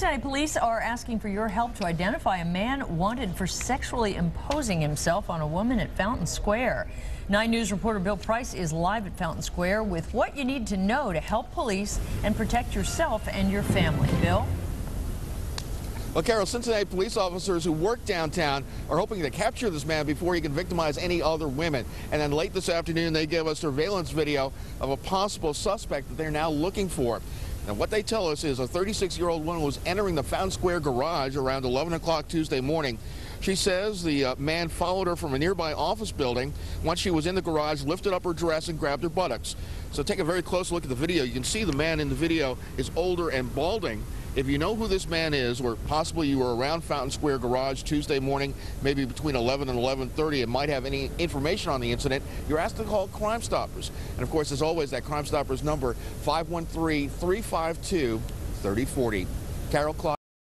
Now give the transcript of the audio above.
Cincinnati police are asking for your help to identify a man wanted for sexually imposing himself on a woman at Fountain Square. 9 News reporter Bill Price is live at Fountain Square with what you need to know to help police and protect yourself and your family. Bill? Well, Carol, Cincinnati police officers who work downtown are hoping to capture this man before he can victimize any other women. And then late this afternoon, they gave us surveillance video of a possible suspect that they're now looking for. And what they tell us is a 36-year-old woman was entering the Fountain Square garage around 11 o'clock Tuesday morning. She says the uh, man followed her from a nearby office building. Once she was in the garage, lifted up her dress and grabbed her buttocks. So take a very close look at the video. You can see the man in the video is older and balding. If you know who this man is, or possibly you were around Fountain Square Garage Tuesday morning, maybe between 11 and 11.30, and might have any information on the incident, you're asked to call Crime Stoppers. And of course, as always, that Crime Stoppers number, 513-352-3040. Carol Clark.